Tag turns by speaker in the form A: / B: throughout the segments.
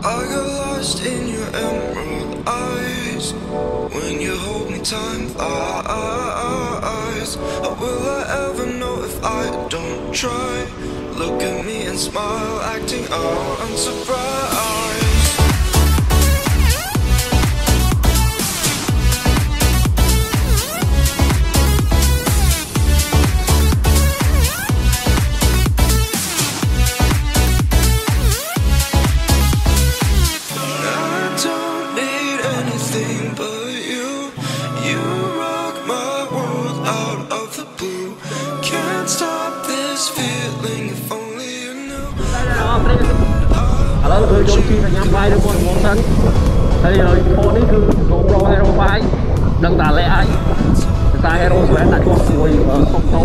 A: I got lost in your emerald eyes when you hold me time flies. How will I ever know if I don't try? Look at me and smile, acting all unsurprised.
B: ឥឡូវធ្វើយកជីទៅញ៉ាំបាយនៅមាត់មុំសិនហើយផូននេះគឺ GoPro Hero 5ដឹងតាលេហើយតែ Hero ស្វែងដាក់ជាប់ជាមួយខុសតោ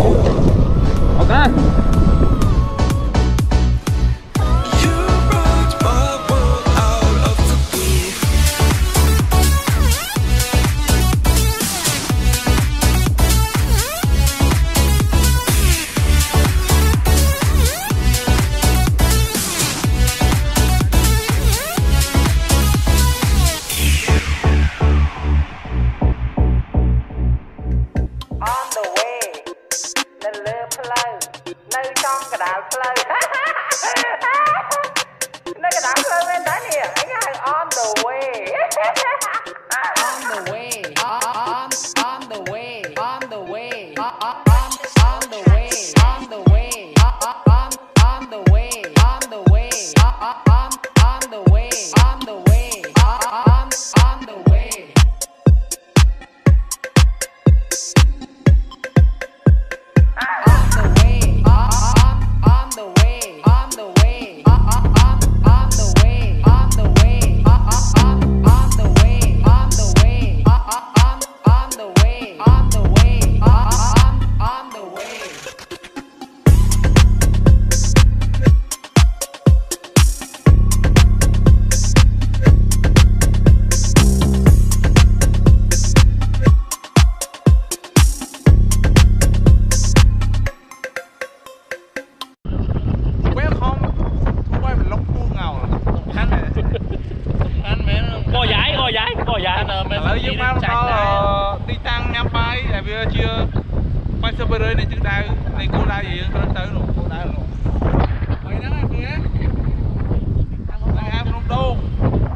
C: Yeah. យើងបានមកដល់ទីតាំងញ៉ាំបាយដែលវាជា80%នៃទិសដៅនៃគោលដៅដែលយើងត្រូវទៅនោះគោលដៅនោះហើយហ្នឹងឯងព្រោះណាហ្នឹងឯងភ្នំដូង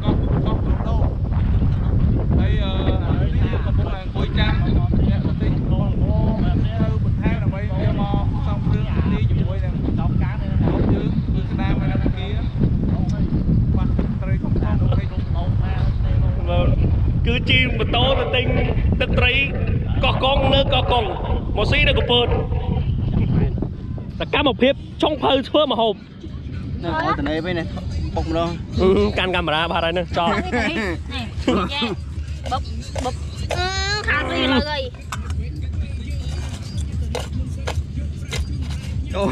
C: កោះកោះភ្នំដូងហើយអឺនេះយើងកំពុងតែអង្គុយចាំអ្នកបន្តិចទៅបន្ថែមដើម្បីវាមកផ្សំគ្រឿងនេះជាមួយនឹងចោលការនេះយើងគឺស្ដាមនៅក្នុង kia បាត់ត្រីកំផុងត្រីកំផុងមក
B: គឺជិះម៉ូតូទៅទិញទឹក ត្រីកោះកុងនៅកោះកុងមកស៊ីនៅកំពតសកម្មភាពចុងភៅធ្វើមហូប
D: នៅអូតនេវិញនេះបុកម្ដង
B: អឺកាន់កាមេរ៉ាបាត់ហើយនេះចោល
E: បុកបុកអឺខាងនេះលើអី
D: អូ
C: ចុំ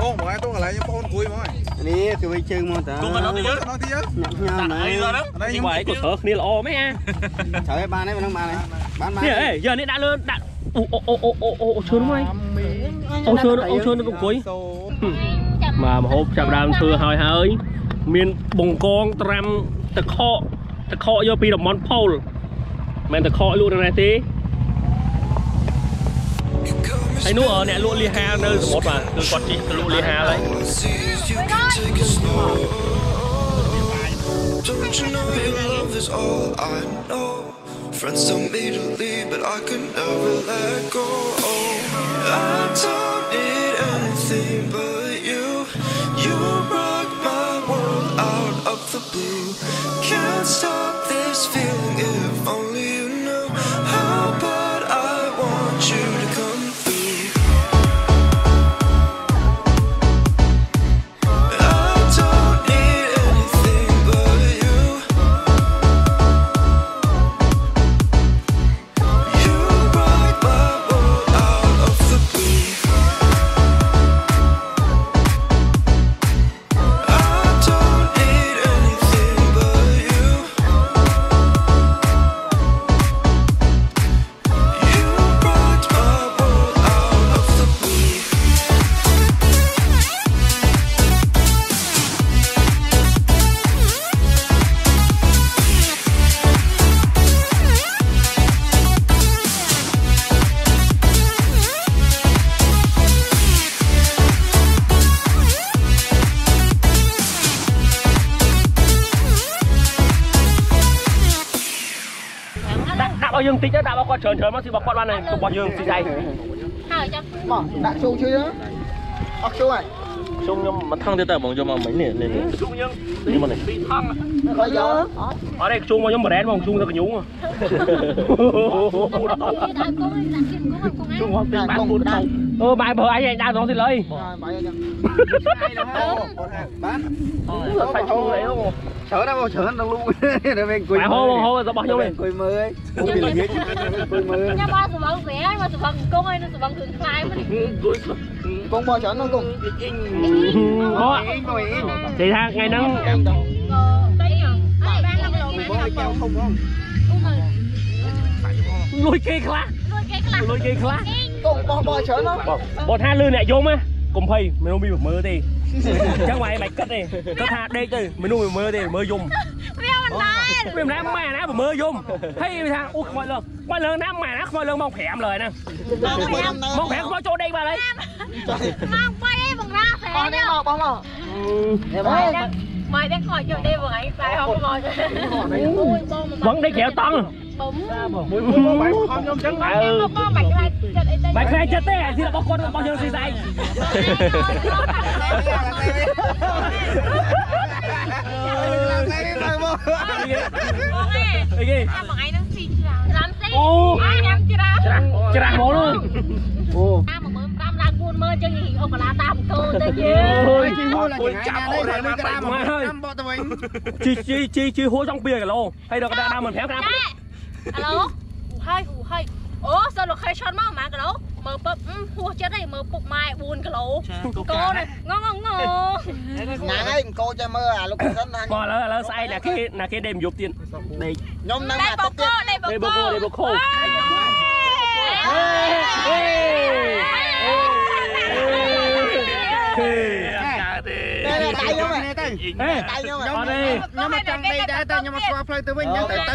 C: អូបងឯងទៅកន្លែងបងអូនគួយមកហើយ
D: នេះគឺវិញជើងមកតា
C: ទៅកន្លែងទៅយើងទៅយើង
D: ញ៉ាំញ៉ាំណា
C: អីទៅហ្នឹង
B: នេះបាយក៏ធ្វើគ្នាល្អមែនអា
D: ត្រូវឲ្យបានទេមិននឹងបានទេបានបាន
B: នេះអេយកនេះដាក់លើដាក់អូអូអូអូអូអូឈឿនមកអូឈឿនអូឈឿនទៅអង្គុយ
C: សូ
B: បាទមហូបចាប់ដើមធ្វើហើយហើយមានបង្កងត្រាំទឹកខកទឹកខកយកពីតំបន់ផូលមិនទឹកខកលក់នៅនេះទេ thấy nút ở nè ha nơi
A: một mà nơi quạt chi ha Don't you know your love is all I know? Friends tell me to leave, but I could never let go. Oh, I don't need anything but you. You rock my world out of the blue. Can't stop this feeling if only. bao nhiêu tính đã đã bao qua trơn trơn nó thì bao
B: qua ban này tục bao nhiêu thì dày. Hai trăm. Bỏ, đã xuống chưa? Ốc xuống này chung nhưng mà thăng thì ta bằng cho mà mấy nè nè nhưng mà này thăng có gió ở đây chung mà giống
E: mà đen mà.
D: Chung ra cái nhúng à chung không tiền bán buôn đầu
B: ơ bài bờ anh anh đang đó thì lấy. Bán phải xuống đấy không? Chở đâu chở anh luôn để mình quỳ hô hô rồi bỏ vô đi. quỳ mười. Ấy quỳ nhà
D: ba sụp bằng
B: rẻ mà sụp bằng công ấy nó sụp bằng thường khai mà con bò chọn nó cùng bò.
E: chị thang ngày nắng. Lôi kia khóa lôi kia khóa con
B: bò bò chọn nó. Bò tha lư này vô mà អញ្ចឹ
D: ងបាន
B: សាច់ជុំលេអូ
D: ច្រើនណាស់បងច្រើនដល់លូដល់វិញអង្គុយ
B: បាយហូហូរបស់ខ្ញុំឯង
D: អង្គុយមើលអង្គុយល្ងាចអង្គុយមើល
E: ញ៉ាំមកសម្បងស្រាមកសម្បងគង់ហើយនឹងសម្បងគ្រឿងខ្លាយមកនេះ
D: កងបោច្រើនហ្នឹងកង
B: បង
D: អីបងអី
B: និយាយថាថ្ងៃហ្នឹង
D: ចាំដល់
E: ក៏ដេញអត់បានឡើងលោ
D: បងឲ្យកែវធំផង
E: អូមើល
B: លួយគេខ្លះ
E: លួយគេខ្លះ
B: លួយគេខ្លះ
D: កងបោះបោះច្រើនណាស់
B: បងថាលឺអ្នកយំណាកុំភ័យមនុស្សមានមើលទេអញ្ចឹងបាយមិនគិតទេគាត់ថាដេកទៅមនុស្សមានមើលទេមើលយំ
E: វាមិនដែរ
B: វាមិនដែរម៉ែណាមើលយំហើយវាថាអូខ្មោចលើខ្មោចលើណាម៉ែណាខ្មោចលើម៉ោង5លើហ្នឹងម៉ោង5ខ្មោចចូលដេកបាត់ហើយ
E: មកបាយឯងបងណាស្រា
D: បោះនេះមកបោះមកនេះបង
E: មកតែខ້ອຍចូលទេបងឯងខ្សែហោមកអូយបងមក
B: vẫn đi kẹo tông
E: បំ
D: បាយខំខ្ញុំចឹង
E: អើបងបាច់ខ្លាច ចិត្តអីទេ
B: mày khai chết thế thì là bao con bao nhiêu gì đây
E: បងឯង
B: cái gì
E: អាបងឯងនឹងស៊ីច្រើនច្រើនស៊ី
B: អូ
E: អាញ៉ាំច្រើន
B: chả chả mỏ luôn
D: អូ
E: តាម15000ឡើង40000ចឹងអូកាឡាតាមតូទៅយើ
B: ôi
D: ជីហួរឡើងចង្អានេះហើយមើលក្រាមតាមបោះទៅវិញ
B: chi chi chi chi hố trong bia cả lô hay được đã đang mình phép
E: ចា
B: ra
E: អាឡូហើយហើយ អូសិ location មកម៉ាគីឡូមើលពឹបហួសចិត្តហើយមើលពុកម៉ែ4គីឡូកូនងងង
D: ញ៉ាងឯងកោចាំមើលអាលោកសិនណា
B: bỏ lỡ lỡ sai là cái là cái đêm dục tiền đây
D: ខ្ញុំនៅ
E: ដៃ
D: មក
E: ប
D: ទឹក
E: ក
D: ទៀត
E: កដៃបក
B: đây bố cô đây bố cô
D: តែដៃខ្ញុំទេទៅ
B: ê
D: ដៃខ្ញុំ
B: ở đây
D: ខ្ញុំមកចង់ដេកដែរតែខ្ញុំមកស្វាផ្លូវទៅវិញអញ្ចឹងទៅទៅ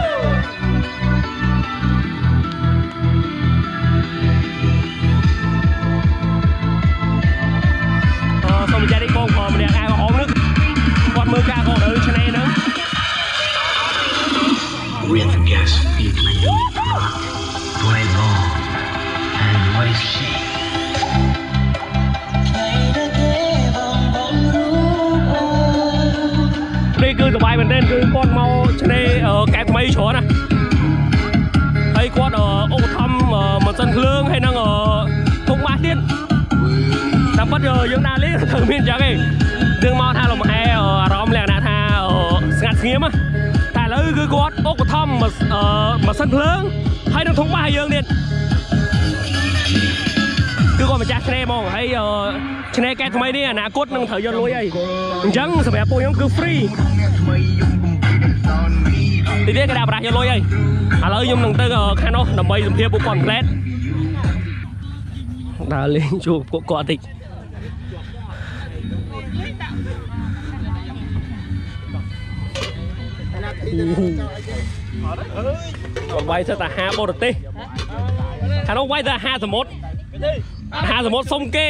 B: នេះគឺសប្បាយមែនទែនគឺគាត់មកឆ្នេរអឺកែបថ្មីច្រើនណាហើយគាត់អឺឧបត្ថម្ភអឺម៉ាស៊ីនភ្លើងហើយនឹងអឺធុងបាសទៀតតាមពិតអឺយើងដើរលេងត្រូវមានអញ្ចឹងឯងយើងមកថាលំហែអឺអារម្មណ៍លក្ខណៈថាអឺស្ងាត់ស្ងៀមណាតែឥឡូវគឺគាត់ឧបត្ថម្ភម៉ាអឺម៉ាស៊ីនភ្លើងហើយនឹងធុងបាសឲ្យយើងទៀតគឺគាត់ម្ចាស់ឆ្នេរហ្មងហើយអឺ ឆ្នេរកែបថ្មីនេះអនាគតនឹងត្រូវយកលុយហើយអញ្ចឹងសម្រាប់ពួកខ្ញុំគឺ free ទីនេះគេដាក់ប្រាស់យកលុយហើយឥឡូវខ្ញុំនឹងទៅខាងនោះដើម្បីសម្ភារពួកគាត់ផ្លែតដើរលេងជួបពួកគាត់តិចគាត់វាយទៅតែហាបរទេសខាងនោះវាយតែហាសមុទ្រហាសមុទ្រសុំគេ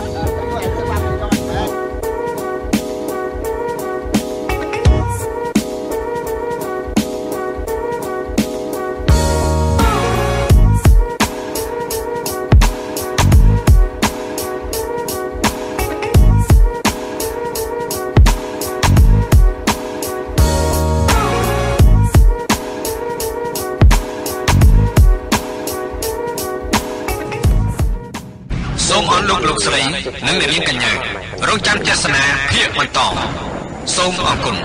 F: ស្រីនិងអ្នកនាងកញ្ញារងចាំទស្សនាភាគបន្តសូមអរគុណ